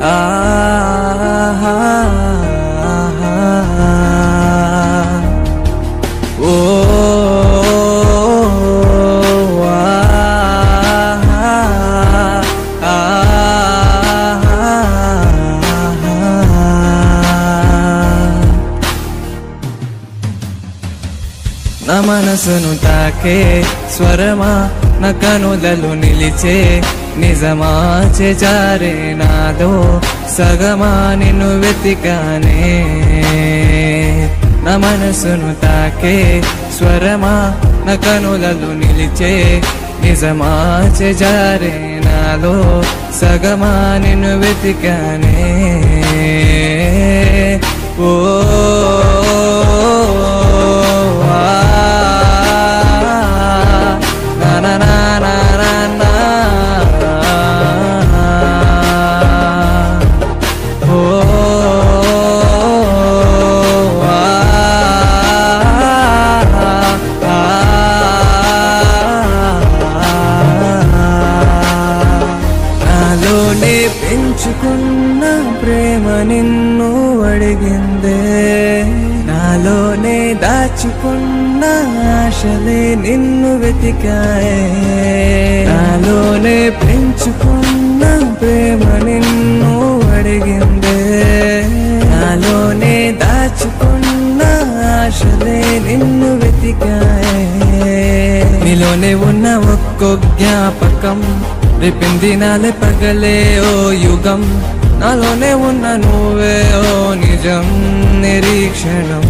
Ah. నా మనసును తాకే స్వరమా నా కనులలో నిలిచే నిజమా చేజారే నాదో సగమా నిన్ను వెతికానే. నా మనసును తాకే స్వరమా నా కనులలో నిలిచే నిజమా చేజారే నాలో సగమా నిన్ను వెతికానే. పెంచుకున్న ప్రేమ నిన్ను అడిగిందే. నాలోనే దాచుకున్న ఆశలే నిన్ను వెతికాయే. నాలోనే పెంచుకున్న ప్రేమ నిన్ను అడిగిందే. నాలోనే దాచుకున్న ఆశలే నిన్ను వెతికాయే. నీలోనే ఉన్న ఒక్కో జ్ఞాపకం రేపింది నాలే పగలే ఓ యుగం. నాలోనే ఉన్న నువ్వే ఓ నిజం. నిరీక్షణం.